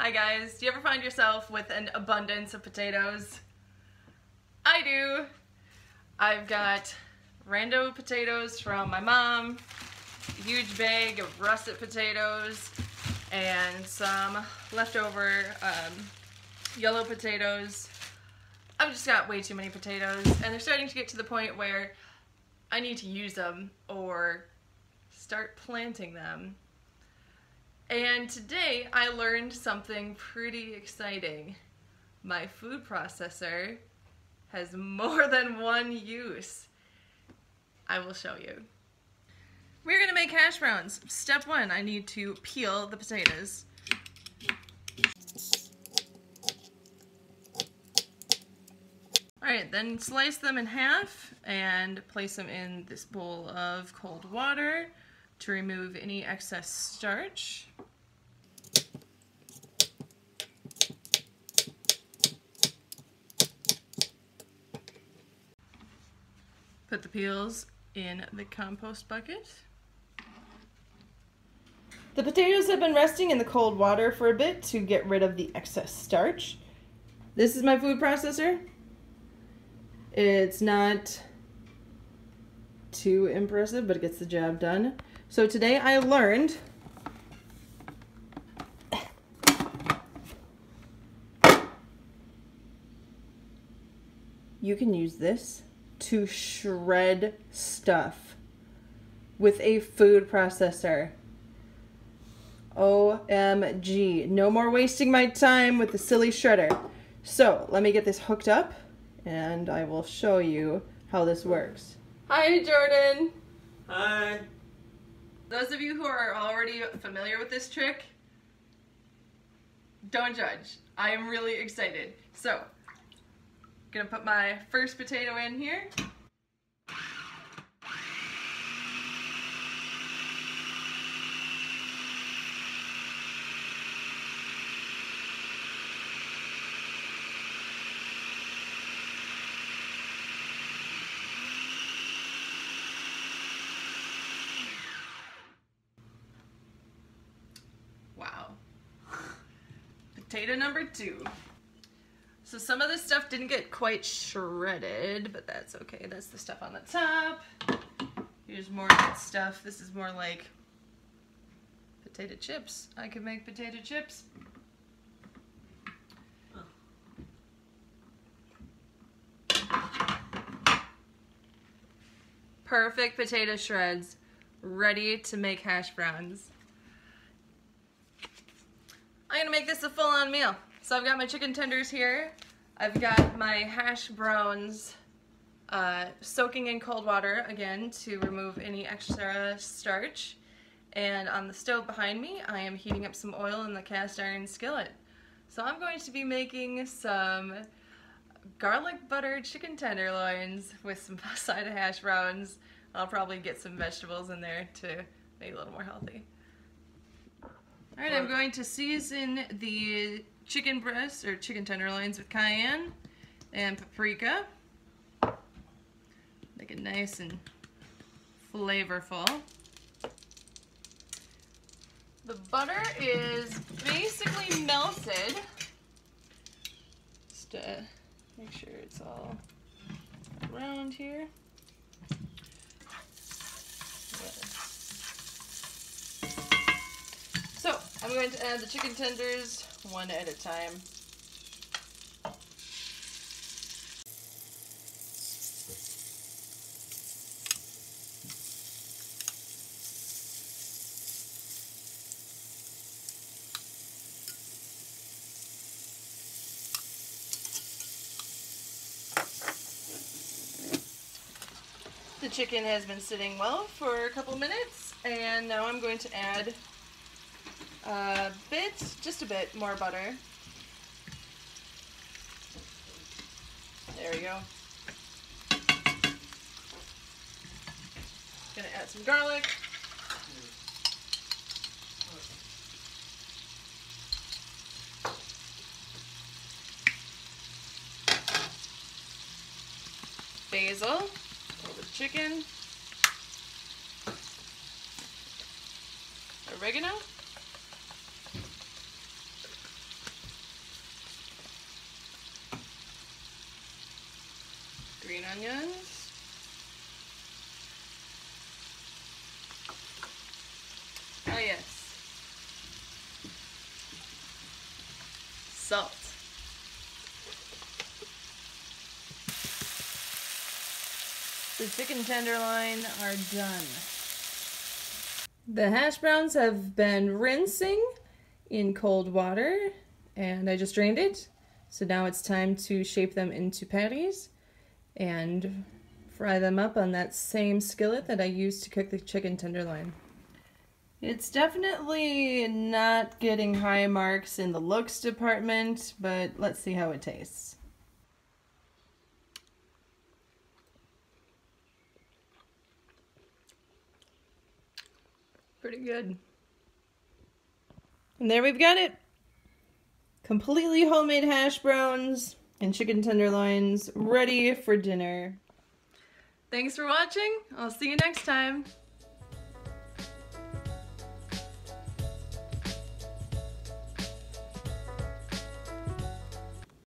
Hi guys, do you ever find yourself with an abundance of potatoes? I do. I've got rando potatoes from my mom, a huge bag of russet potatoes, and some leftover um, yellow potatoes. I've just got way too many potatoes, and they're starting to get to the point where I need to use them or start planting them. And today I learned something pretty exciting. My food processor has more than one use. I will show you. We're gonna make hash browns. Step one, I need to peel the potatoes. Alright, then slice them in half and place them in this bowl of cold water to remove any excess starch. Put the peels in the compost bucket. The potatoes have been resting in the cold water for a bit to get rid of the excess starch. This is my food processor. It's not too impressive, but it gets the job done. So today I learned you can use this to shred stuff with a food processor. OMG. No more wasting my time with the silly shredder. So let me get this hooked up and I will show you how this works. Hi Jordan. Hi. Those of you who are already familiar with this trick, don't judge. I am really excited. So, gonna put my first potato in here. Wow. Potato number two. So some of this stuff didn't get quite shredded, but that's okay. That's the stuff on the top. Here's more stuff. This is more like potato chips. I could make potato chips. Perfect potato shreds, ready to make hash browns. I'm gonna make this a full-on meal. So I've got my chicken tenders here. I've got my hash browns uh, soaking in cold water again to remove any extra starch. And on the stove behind me, I am heating up some oil in the cast iron skillet. So I'm going to be making some garlic butter chicken tenderloins with some side of hash browns. I'll probably get some vegetables in there to make it a little more healthy. All right, I'm going to season the chicken breasts or chicken tenderloins with cayenne and paprika. Make it nice and flavorful. The butter is basically melted. Just to make sure it's all around here. So, I'm going to add the chicken tenders one at a time. The chicken has been sitting well for a couple minutes and now I'm going to add a bit, just a bit more butter. There we go. Gonna add some garlic. Basil for the chicken. Oregano. Green onions. Oh yes. Salt. The chicken tenderloin are done. The hash browns have been rinsing in cold water and I just drained it. So now it's time to shape them into patties and fry them up on that same skillet that I used to cook the chicken tenderloin. It's definitely not getting high marks in the looks department, but let's see how it tastes. Pretty good. And there we've got it. Completely homemade hash browns and chicken tenderloins ready for dinner. Thanks for watching. I'll see you next time.